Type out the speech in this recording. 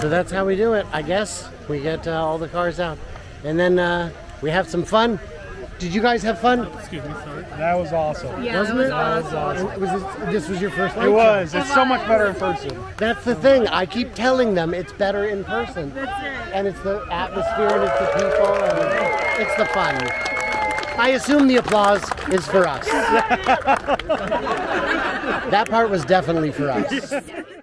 So that's how we do it, I guess. We get uh, all the cars out. And then uh, we have some fun. Did you guys have fun? Excuse me, sorry. That was awesome. Yeah, Wasn't it? was it? awesome. Was this, this was your first It was. It's so much better in person. That's the thing. I keep telling them it's better in person. That's it. And it's the atmosphere and it's the people and it's the fun. I assume the applause is for us. that part was definitely for us.